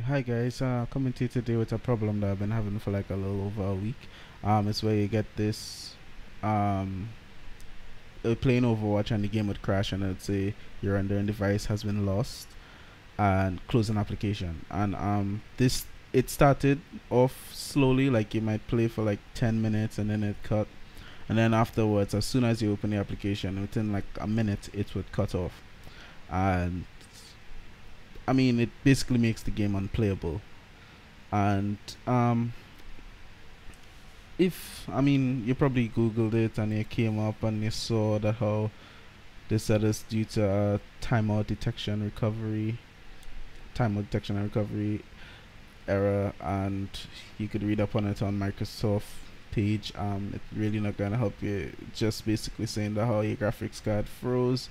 hi guys, uh, coming to you today with a problem that I've been having for like a little over a week. Um, it's where you get this, um, playing Overwatch and the game would crash and it'd say your rendering device has been lost and close an application. And um, this it started off slowly, like you might play for like 10 minutes and then it cut. And then afterwards, as soon as you open the application, within like a minute, it would cut off. And I mean, it basically makes the game unplayable. And um, if I mean, you probably googled it and you came up and you saw that how they said it's due to uh, timeout detection recovery, timeout detection and recovery error, and you could read up on it on Microsoft page. Um, it's really not gonna help you. Just basically saying that how your graphics card froze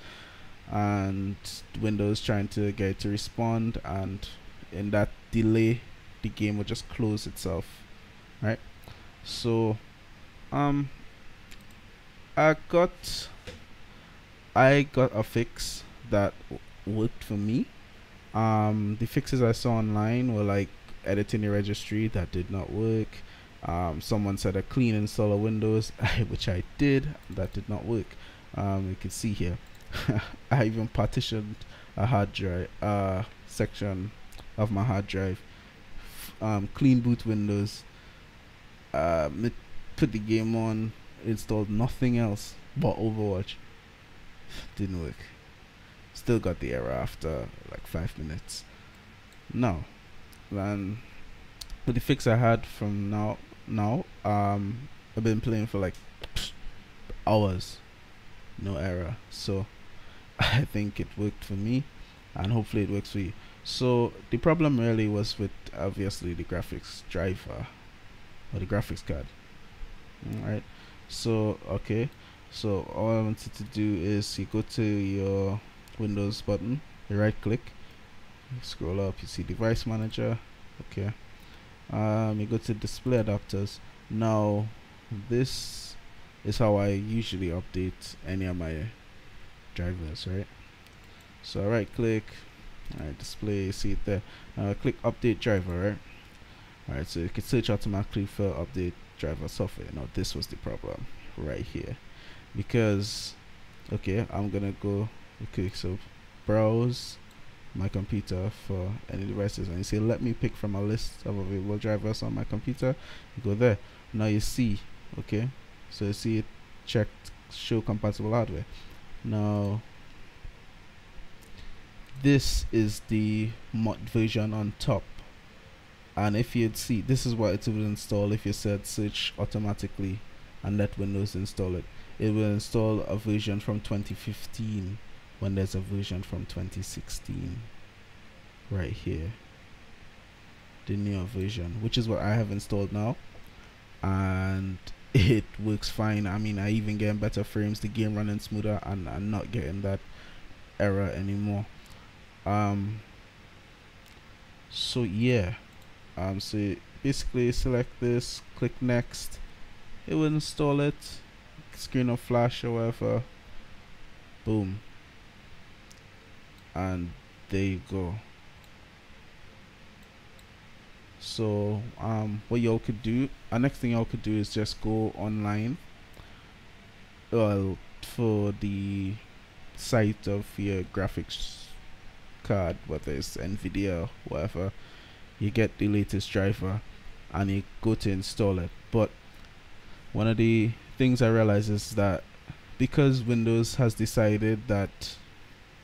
and Windows trying to get to respond and in that delay the game will just close itself right? So um I got I got a fix that worked for me. Um the fixes I saw online were like editing the registry that did not work. Um, someone said a clean install of Windows which I did that did not work. Um, you can see here I even partitioned a hard drive uh, section of my hard drive um, clean boot windows uh, put the game on installed nothing else but overwatch. Didn't work. Still got the error after like five minutes. No then with the fix i had from now now um i've been playing for like hours. No error. So I think it worked for me and hopefully it works for you. So the problem really was with obviously the graphics driver or the graphics card. Alright. So okay. So all I wanted to do is you go to your Windows button, you right click, you scroll up, you see device manager. Okay. Um you go to display adapters. Now this is how I usually update any of my drivers right? So right click alright display see it there. Uh, click update driver right? Alright so you can search automatically for update driver software. Now this was the problem right here. Because okay I'm gonna go okay so browse my computer for any devices. And you say let me pick from a list of available drivers on my computer. You go there. Now you see okay so you see it checked show compatible hardware now this is the mod version on top. And if you'd see this is what it would install if you said search automatically and let windows install it. It will install a version from 2015 when there's a version from 2016 right here. The newer version which is what I have installed now. And it works fine. I mean I even getting better frames the game running smoother and I'm not getting that error anymore. Um so yeah. Um so basically select this click next. It will install it. Screen of flash or whatever. Boom. And there you go so um what y'all could do our next thing y'all could do is just go online well for the site of your graphics card whether it's nvidia or whatever. You get the latest driver and you go to install it. But one of the things i realize is that because windows has decided that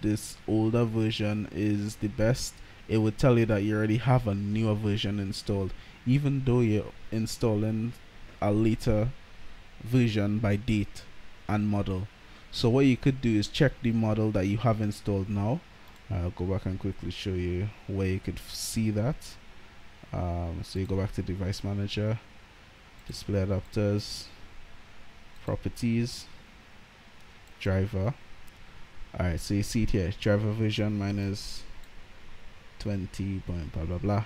this older version is the best it would tell you that you already have a newer version installed even though you're installing a later version by date and model. So what you could do is check the model that you have installed now. I'll go back and quickly show you where you could see that. Um, so you go back to device manager display adapters properties driver. Alright so you see it here driver version minus 20 point blah blah blah.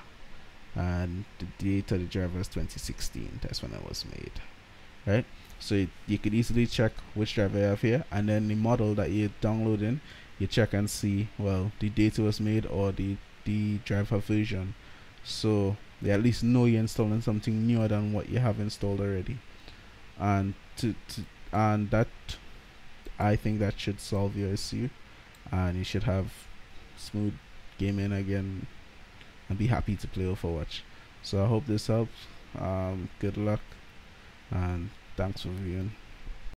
And the date of the driver is 2016 that's when it was made. Right? So you could easily check which driver you have here. And then the model that you're downloading you check and see well the date was made or the the driver version. So they at least know you're installing something newer than what you have installed already. And to, to and that I think that should solve your issue. And you should have smooth gaming again. And be happy to play Overwatch. So I hope this helps. Um, good luck and thanks for viewing